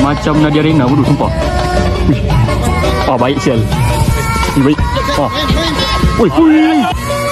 Macam Nadia Arena pun sumpah. Wah, baik sial. Baik. Wah. Oi, oi.